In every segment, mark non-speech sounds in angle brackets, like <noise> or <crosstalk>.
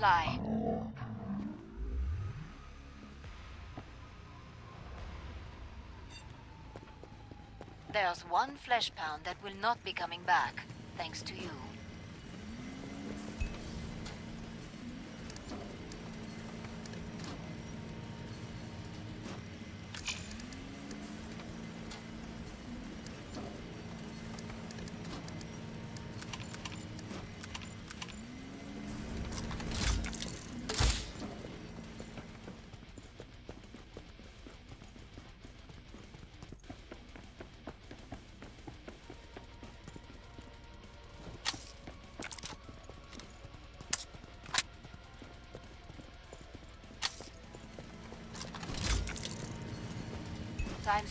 for resupply. There's one Fleshpound that will not be coming back, thanks to you.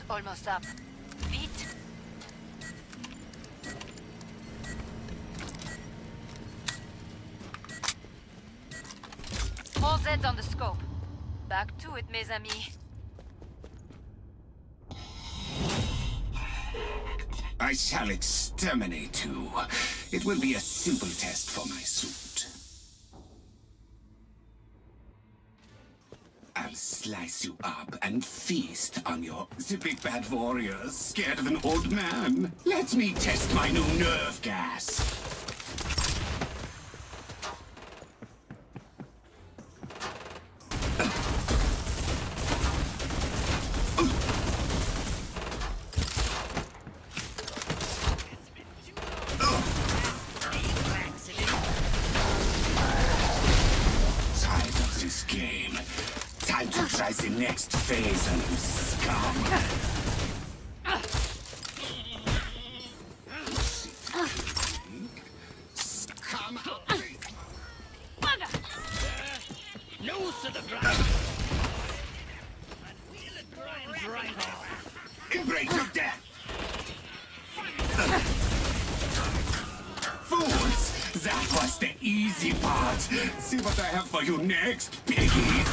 Almost up. Beat. All Zeds on the scope. Back to it, mes amis. I shall exterminate you. It will be a simple test for my suit. Slice you up and feast on your the big bad warriors scared of an old man. Let me test my new nerve gas. That was the easy part. See what I have for you next, you need.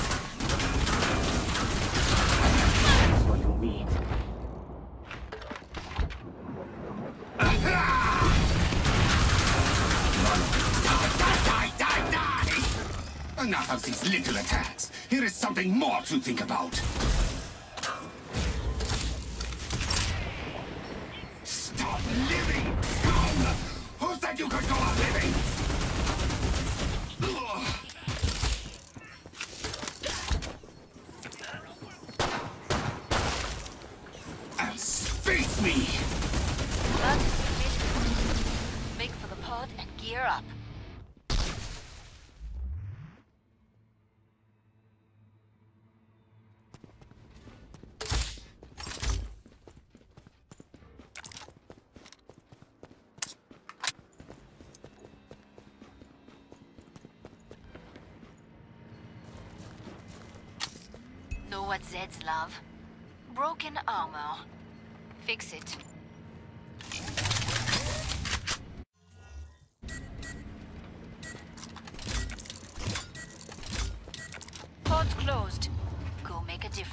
Die, die, die! Enough of these little attacks. Here is something more to think about. Gear up. Know what Zeds love? Broken armor. Fix it.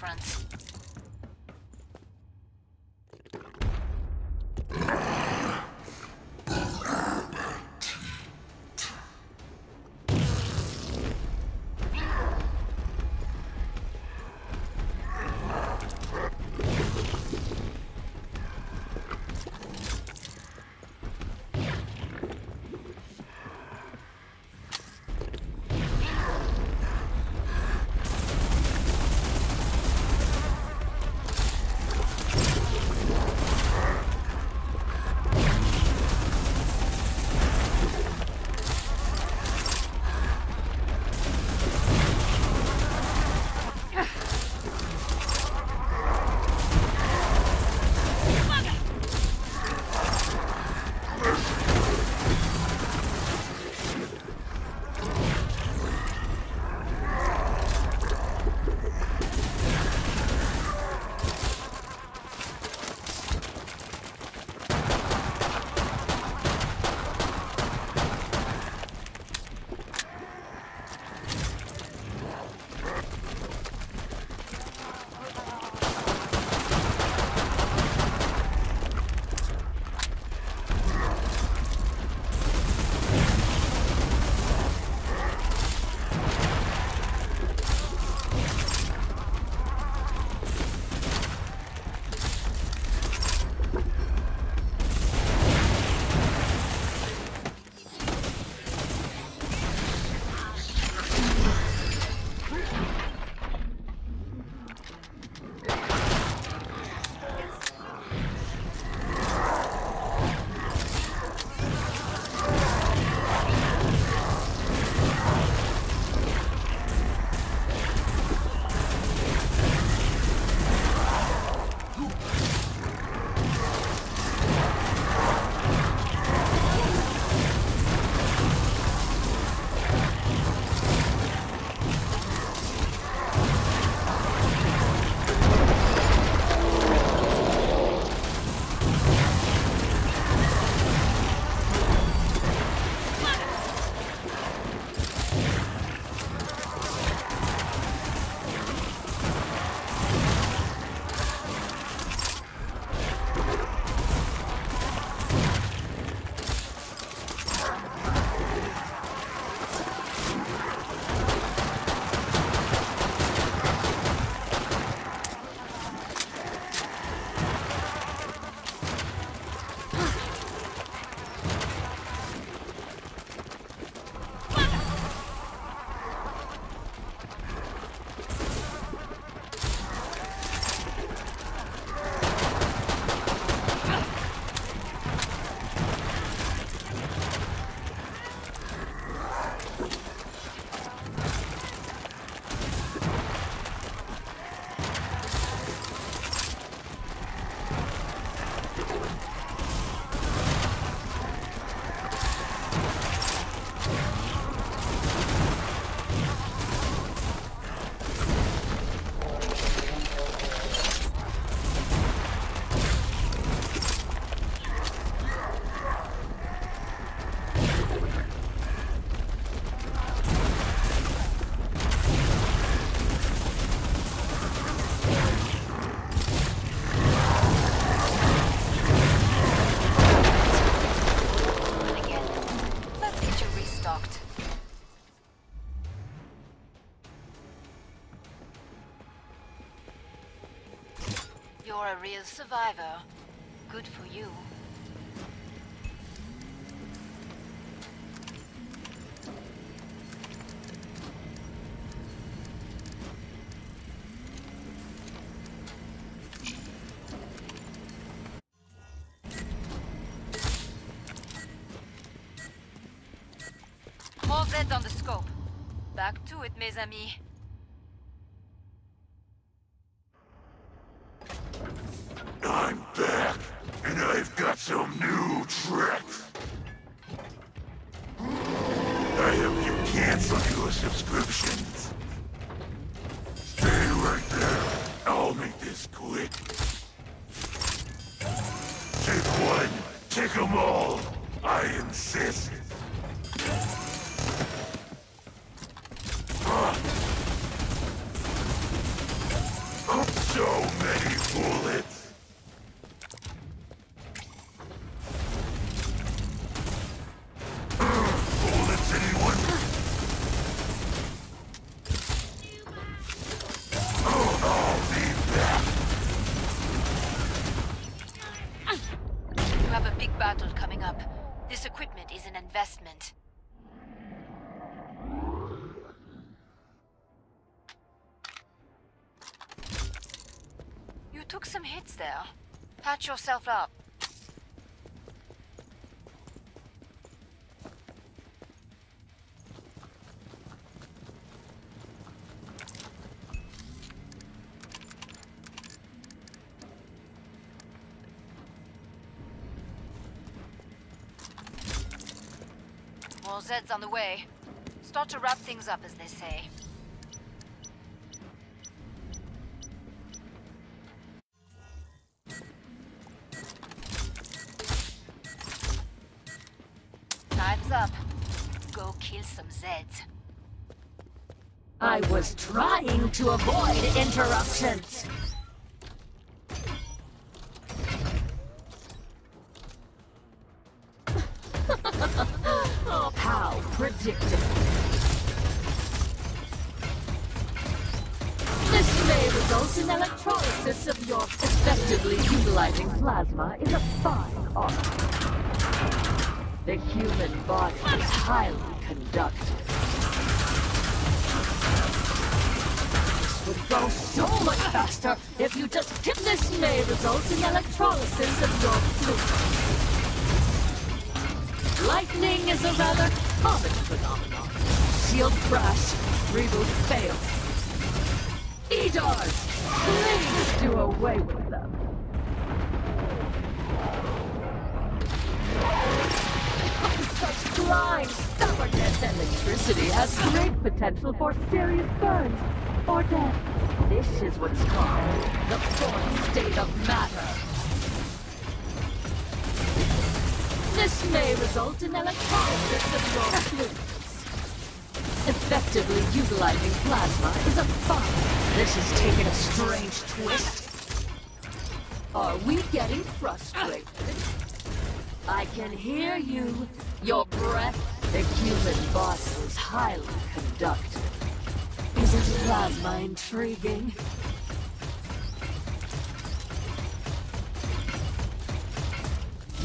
Difference. Survivor. Good for you. More Zeds on the scope. Back to it, mes amis. Take 'em all. I insist. Yourself up. More Zeds on the way. Start to wrap things up, as they say. To avoid interruptions. <laughs> how predictable. This may result in electrolysis of your effectively utilizing plasma is a fine art. The human body is highly conductive. Go so much faster if you just did this may result in electrolysis of your fluid. Lightning is a rather common phenomenon. Shield crash, reboot fail. EDARs, please do away with them. Such blind stubbornness electricity has great potential for serious burns or death. This is what's called the fourth state of matter. This may result in electrolysis of your fluids. Effectively utilizing plasma is a fun. This has taken a strange twist. Are we getting frustrated? I can hear you. Your breath. The human body is highly conductive. Isn't plasma intriguing?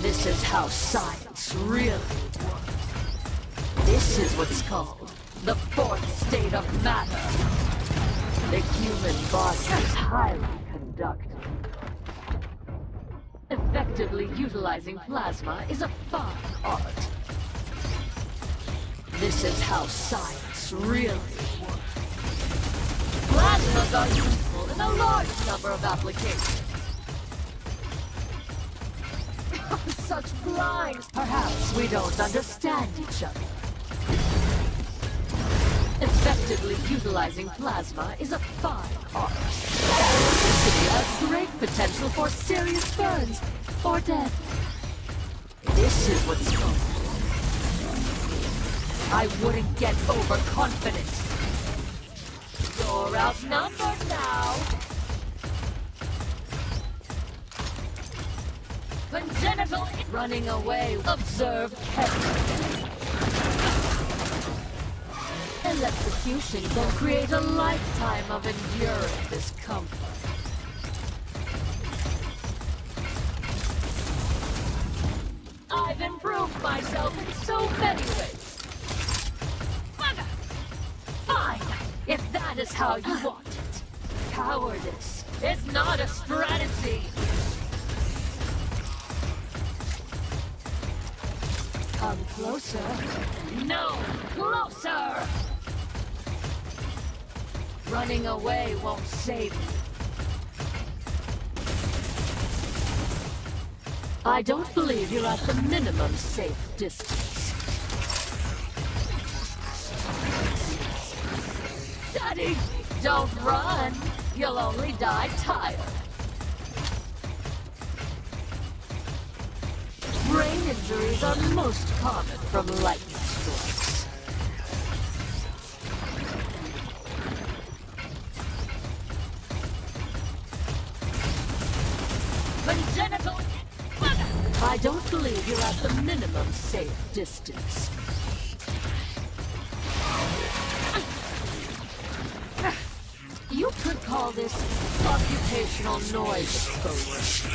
This is how science really works. This is what's called the fourth state of matter. The human body is highly conductive. Effectively utilizing plasma is a fine art. This is how science really works. Plasmas are useful in a large number of applications. Such blind! Perhaps we don't understand each other. Effectively utilizing plasma is a fine art. Electricity has great potential for serious burns or death. This is what's called. I wouldn't get overconfident. Outnumbered now. Congenital running away. Observe carefully. Electrocution will create a lifetime of enduring discomfort. I've improved myself in so many ways. That is how you want it. Cowardice is not a strategy. Come closer. No, closer! Running away won't save you. I don't believe you're at the minimum safe distance. Daddy, don't run. You'll only die tired. Brain injuries are most common from lightning strikes. Congenital... I don't believe you're at the minimum safe distance. Call this occupational noise exposure.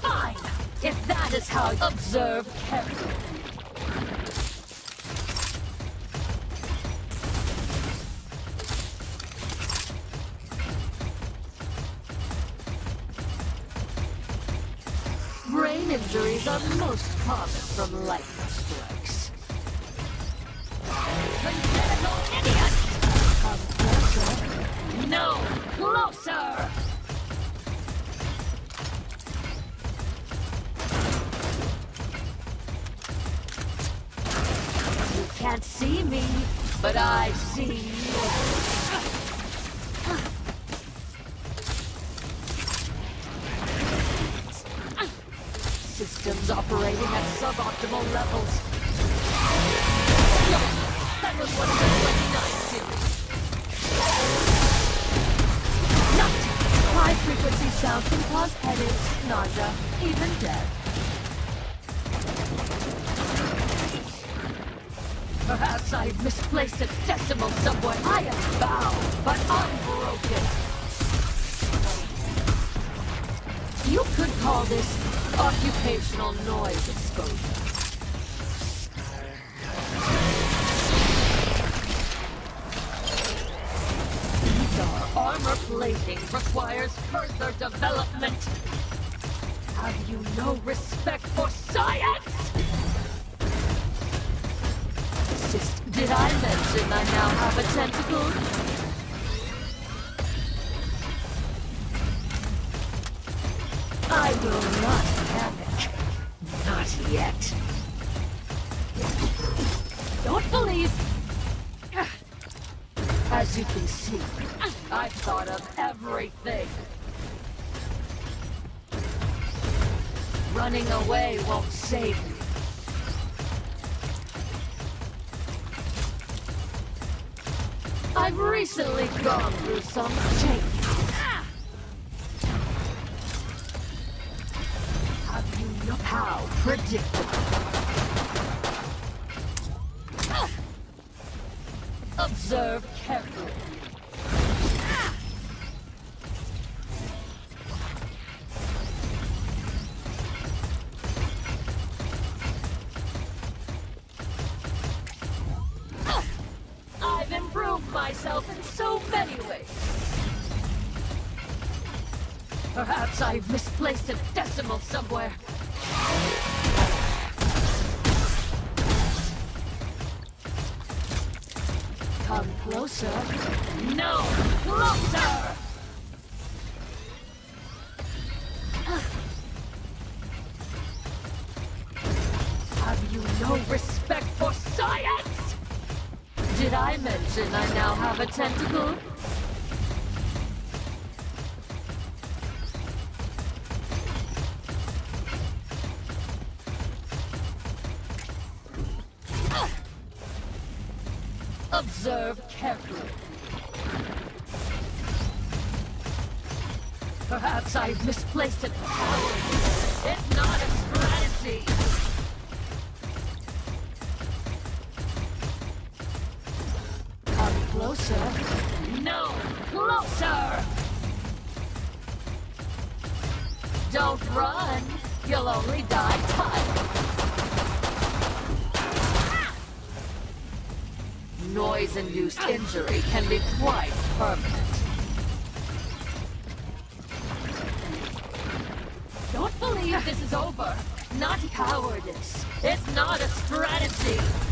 Fine, if that is how you observe carefully. Brain injuries are most common from lightning operating at suboptimal levels. That was one of the 29 series. Not! High frequency sound can cause headaches, nausea, even death. Perhaps I've misplaced a decimal somewhere. I am bound, but unbroken. You could call this occupational noise exposure. Armor plating requires further development. Have you no respect for science? Did I mention I now have a tentacle? I will not. Not yet. Don't believe. As you can see, I've thought of everything. Running away won't save me. I've recently gone through some changes. How Did I mention I now have a tentacle? You'll only die. Noise-induced injury can be quite permanent. Don't believe this is over. Not cowardice. It's not a strategy.